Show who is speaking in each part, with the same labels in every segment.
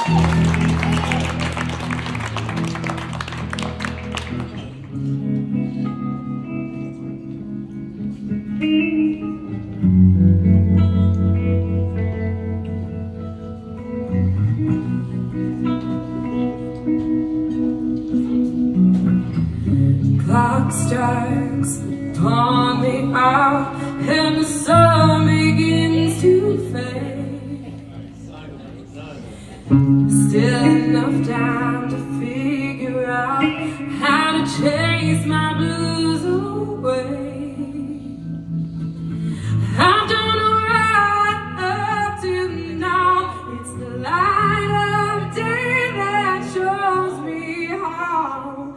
Speaker 1: Clock strikes upon the hour and the sun. Still enough time to figure out how to chase my blues away. I've now. It's the light of day that shows me how.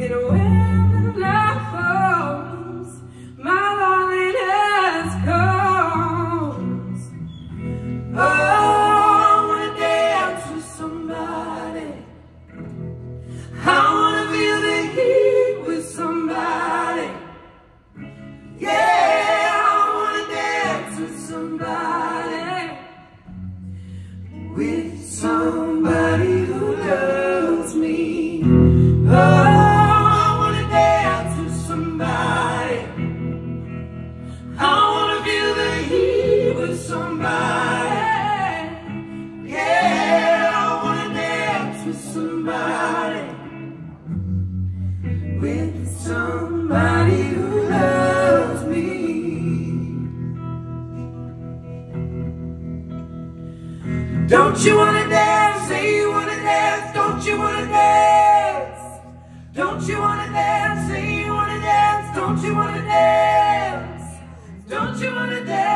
Speaker 1: get away. Don't you wanna dance? Say you wanna dance. Don't you wanna dance? Don't you wanna dance? Say you wanna dance. Don't you wanna dance? Don't you wanna dance?